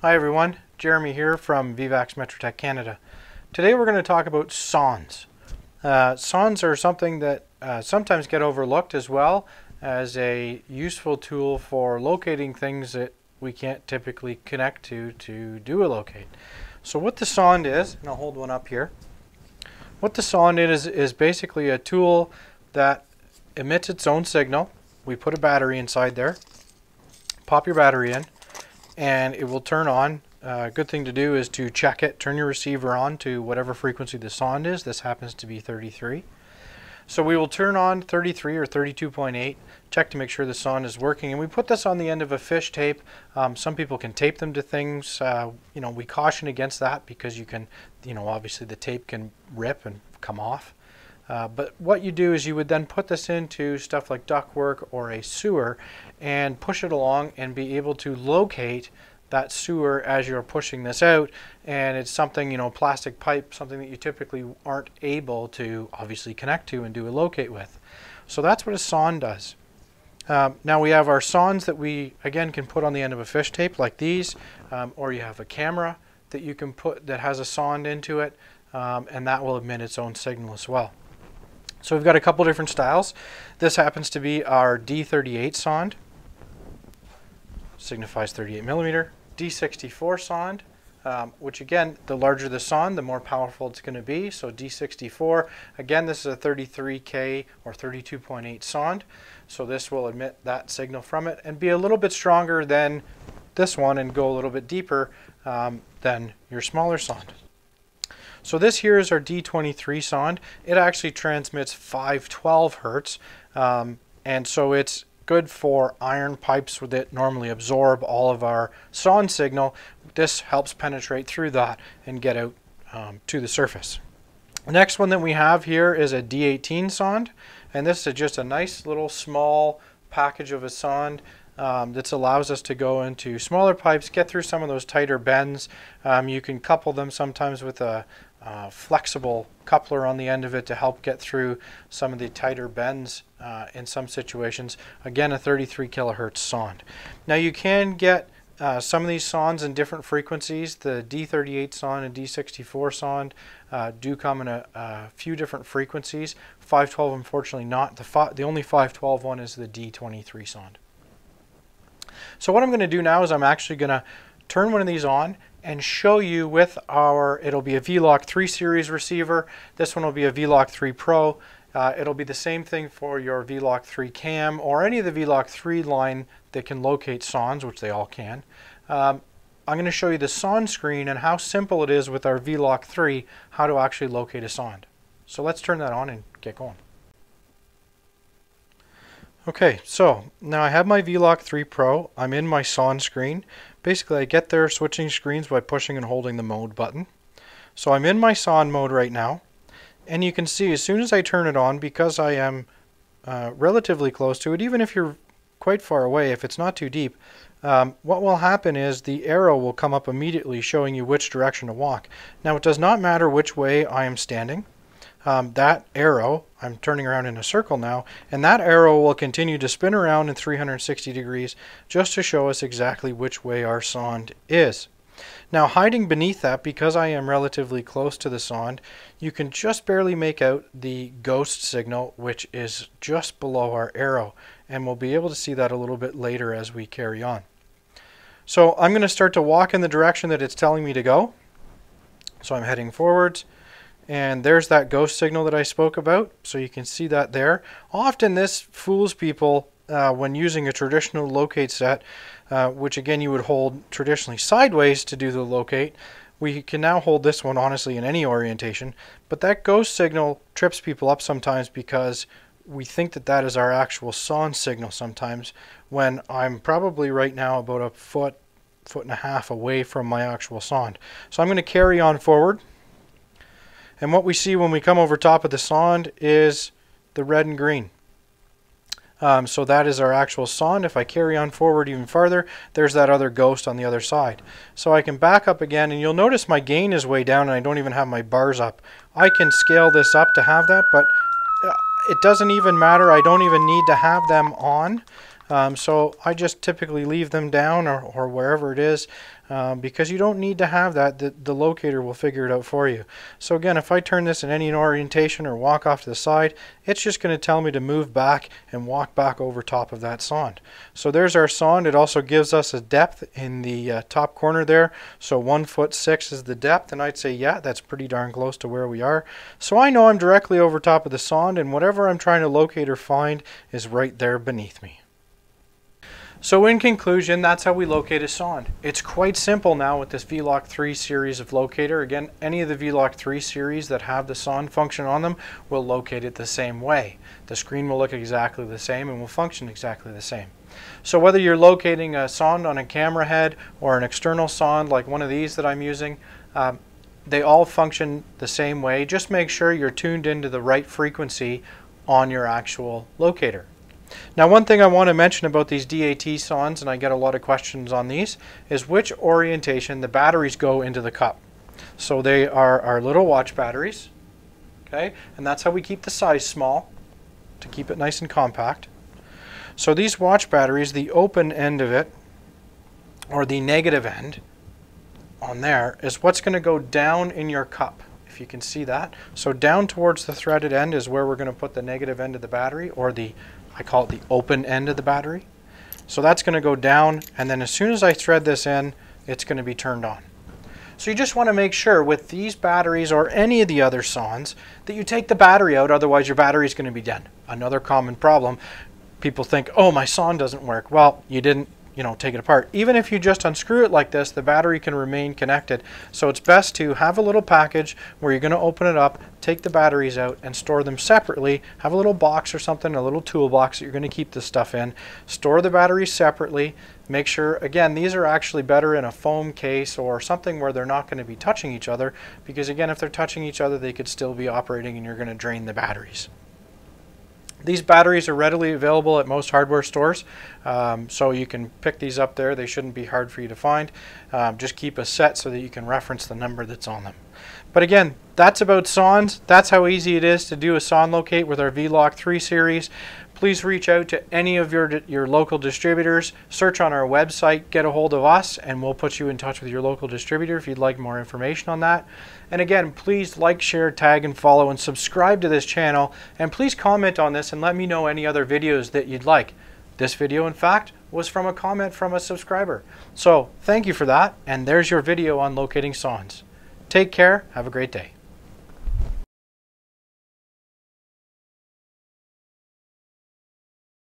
Hi everyone, Jeremy here from Vivax Metrotech Canada. Today we're going to talk about sondes. Uh, sondes are something that uh, sometimes get overlooked as well as a useful tool for locating things that we can't typically connect to to do a locate. So what the sonde is, and I'll hold one up here. What the sonde is is basically a tool that emits its own signal. We put a battery inside there, pop your battery in, and it will turn on. A uh, good thing to do is to check it, turn your receiver on to whatever frequency the sonde is. This happens to be 33. So we will turn on 33 or 32.8, check to make sure the sonde is working, and we put this on the end of a fish tape. Um, some people can tape them to things. Uh, you know, we caution against that because you can, you know, obviously the tape can rip and come off. Uh, but what you do is you would then put this into stuff like ductwork or a sewer and push it along and be able to locate that sewer as you're pushing this out. And it's something you know plastic pipe something that you typically aren't able to obviously connect to and do a locate with. So that's what a sonde does. Um, now we have our sondes that we again can put on the end of a fish tape like these um, or you have a camera that you can put that has a sonde into it um, and that will emit its own signal as well so we've got a couple different styles this happens to be our D38 sonde signifies 38 millimeter D64 sonde, um, which again, the larger the sonde, the more powerful it's going to be. So D64, again, this is a 33K or 32.8 sonde. So this will emit that signal from it and be a little bit stronger than this one and go a little bit deeper um, than your smaller sonde. So this here is our D23 sonde. It actually transmits 512 hertz. Um, and so it's good for iron pipes that normally absorb all of our sonde signal. This helps penetrate through that and get out um, to the surface. The next one that we have here is a D18 sonde and this is just a nice little small package of a sonde um, that allows us to go into smaller pipes, get through some of those tighter bends. Um, you can couple them sometimes with a, uh, flexible coupler on the end of it to help get through some of the tighter bends uh, in some situations. Again, a 33 kilohertz sonde. Now you can get uh, some of these sondes in different frequencies. The D38 sonde and D64 sonde uh, do come in a, a, few different frequencies. 512 unfortunately not. The, the only 512 one is the D23 sonde. So what I'm going to do now is I'm actually going to turn one of these on and show you with our, it'll be a VLOC 3 series receiver. This one will be a VLOC 3 Pro. Uh, it'll be the same thing for your VLOC 3 cam or any of the VLOC 3 line that can locate sondes, which they all can. Um, I'm going to show you the sonde screen and how simple it is with our VLOC 3 how to actually locate a sonde. So let's turn that on and get going. Okay, so now I have my VLOC 3 Pro. I'm in my sonde screen. Basically, I get there switching screens by pushing and holding the mode button. So I'm in my sonde mode right now. And you can see as soon as I turn it on, because I am uh, relatively close to it, even if you're quite far away, if it's not too deep, um, what will happen is the arrow will come up immediately showing you which direction to walk. Now it does not matter which way I am standing um, that arrow, I'm turning around in a circle now, and that arrow will continue to spin around in 360 degrees just to show us exactly which way our sonde is. Now hiding beneath that, because I am relatively close to the sonde, you can just barely make out the ghost signal which is just below our arrow and we'll be able to see that a little bit later as we carry on. So I'm going to start to walk in the direction that it's telling me to go. So I'm heading forwards and there's that ghost signal that I spoke about. So you can see that there. Often this fools people uh, when using a traditional locate set, uh, which again you would hold traditionally sideways to do the locate. We can now hold this one honestly in any orientation, but that ghost signal trips people up sometimes because we think that that is our actual sonde signal sometimes when I'm probably right now about a foot, foot and a half away from my actual sonde. So I'm going to carry on forward. And what we see when we come over top of the sonde is the red and green. Um, so that is our actual sonde. If I carry on forward even farther, there's that other ghost on the other side. So I can back up again, and you'll notice my gain is way down, and I don't even have my bars up. I can scale this up to have that, but uh, it doesn't even matter. I don't even need to have them on. Um, so I just typically leave them down or, or wherever it is um, because you don't need to have that. The, the locator will figure it out for you. So again, if I turn this in any orientation or walk off to the side, it's just going to tell me to move back and walk back over top of that sonde. So there's our sonde. It also gives us a depth in the uh, top corner there. So one foot six is the depth, and I'd say, yeah, that's pretty darn close to where we are. So I know I'm directly over top of the sonde, and whatever I'm trying to locate or find is right there beneath me. So in conclusion, that's how we locate a sonde. It's quite simple now with this VLOC 3 series of locator. Again, any of the VLOC 3 series that have the sonde function on them will locate it the same way. The screen will look exactly the same and will function exactly the same. So whether you're locating a sonde on a camera head or an external sonde like one of these that I'm using, um, they all function the same way. Just make sure you're tuned into the right frequency on your actual locator. Now one thing I want to mention about these DAT sondes, and I get a lot of questions on these, is which orientation the batteries go into the cup. So they are our little watch batteries, okay, and that's how we keep the size small to keep it nice and compact. So these watch batteries, the open end of it, or the negative end on there, is what's going to go down in your cup if you can see that. So down towards the threaded end is where we're going to put the negative end of the battery or the I call it the open end of the battery. So that's going to go down and then as soon as I thread this in, it's going to be turned on. So you just want to make sure with these batteries or any of the other sondes that you take the battery out, otherwise your battery is going to be dead. Another common problem. People think, oh, my sonde doesn't work. Well, you didn't you know, take it apart. Even if you just unscrew it like this, the battery can remain connected. So it's best to have a little package where you're going to open it up, take the batteries out and store them separately. Have a little box or something, a little toolbox that you're going to keep this stuff in. Store the batteries separately. Make sure, again, these are actually better in a foam case or something where they're not going to be touching each other because again, if they're touching each other, they could still be operating and you're going to drain the batteries. These batteries are readily available at most hardware stores, um, so you can pick these up there. They shouldn't be hard for you to find. Um, just keep a set so that you can reference the number that's on them. But again, that's about sondes. That's how easy it is to do a sonde locate with our VLOC 3 series please reach out to any of your, your local distributors. Search on our website, get a hold of us, and we'll put you in touch with your local distributor if you'd like more information on that. And again, please like, share, tag, and follow, and subscribe to this channel. And please comment on this and let me know any other videos that you'd like. This video, in fact, was from a comment from a subscriber. So thank you for that, and there's your video on locating sondes. Take care, have a great day.